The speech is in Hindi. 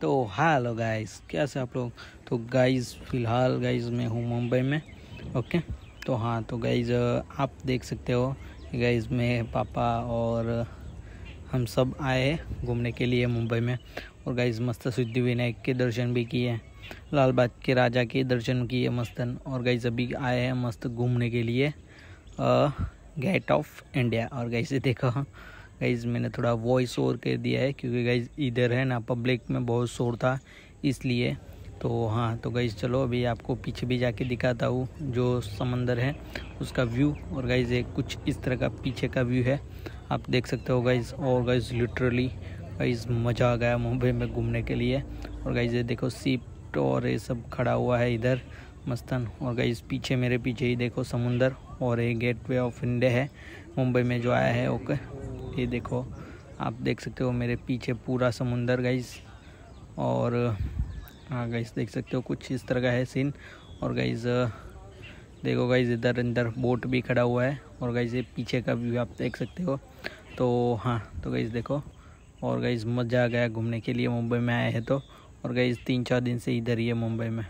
तो हेलो गाइस, कैसे आप लोग? तो गाइस, फ़िलहाल गाइस मैं हूँ मुंबई में, ओके? तो हाँ तो गाइस, आप देख सकते हो गाइस मैं, पापा और हम सब आए घूमने के लिए मुंबई में। और गाइस, मस्त सिद्धि विनायक के दर्शन भी किए लाल बाग के राजा के दर्शन किए मस्तन और गाइस, अभी आए हैं मस्त घूमने के लिए गेट ऑफ़ इंडिया। और गाइस देखो गाइज़ मैंने थोड़ा वॉइस ओवर कर दिया है क्योंकि गाइज़ इधर है ना पब्लिक में बहुत शोर था, इसलिए। तो हाँ तो गाइज़ चलो, अभी आपको पीछे भी जाके दिखाता हूँ जो समंदर है, उसका व्यू और गाइज़ एक कुछ इस तरह का पीछे का व्यू है। आप देख सकते हो गाइज़ और गाइज़ लिटरली गाइज़ मज़ा आ गया मुंबई में घूमने के लिए। और गाइज़ ये देखो सीप और ये सब खड़ा हुआ है इधर, मस्तन। और गाइज़ पीछे मेरे पीछे ही देखो समुंदर और ये गेट वे ऑफ़ इंडिया है, मुंबई में जो आया है ओके ये देखो, आप देख सकते हो मेरे पीछे पूरा समुंदर गाइज़ और हाँ गाइज़ देख सकते हो कुछ इस तरह का है सीन और गाइज़ देखो गाइज़ इधर अंदर बोट भी खड़ा हुआ है. और गाइज़ ये पीछे का व्यू आप देख सकते हो. तो हाँ तो गाइज़ देखो. और गाइज़ मज़ा आ गया घूमने के लिए मुंबई में आए हैं तो. और गाइज़ तीन चार दिन से इधर ही है मुंबई में.